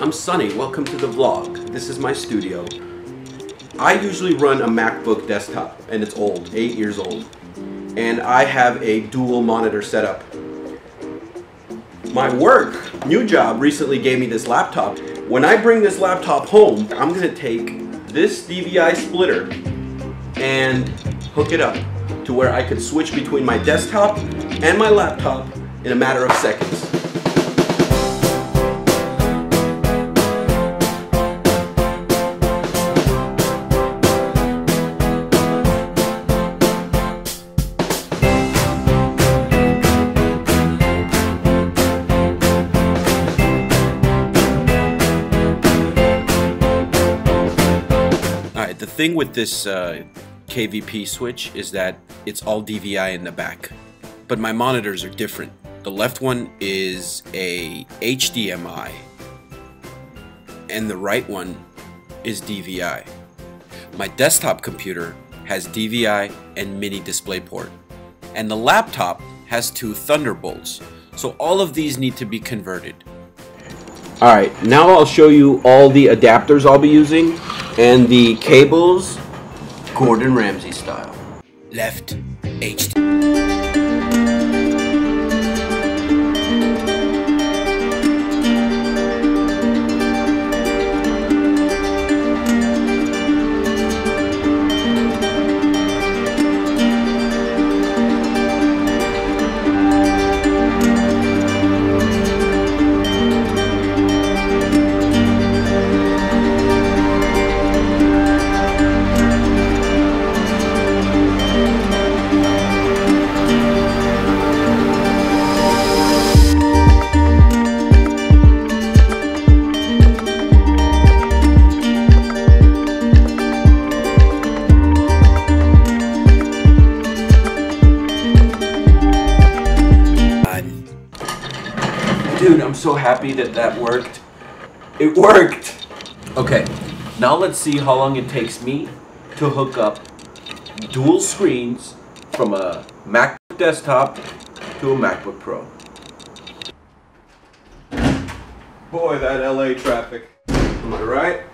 I'm Sunny, welcome to the vlog. This is my studio. I usually run a MacBook desktop and it's old, 8 years old. And I have a dual monitor setup. My work, new job, recently gave me this laptop. When I bring this laptop home, I'm gonna take this DVI splitter and hook it up to where I could switch between my desktop and my laptop in a matter of seconds. The thing with this uh, KVP switch is that it's all DVI in the back. But my monitors are different. The left one is a HDMI and the right one is DVI. My desktop computer has DVI and mini DisplayPort. And the laptop has two Thunderbolts. So all of these need to be converted. Alright, now I'll show you all the adapters I'll be using and the cables Gordon Ramsay style. Left HD. Dude, I'm so happy that that worked. It worked! Okay, now let's see how long it takes me to hook up dual screens from a MacBook desktop to a MacBook Pro. Boy, that LA traffic. Am I right?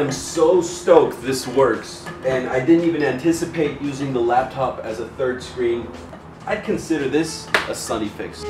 Am so stoked this works. And I didn't even anticipate using the laptop as a third screen. I'd consider this a sunny fix.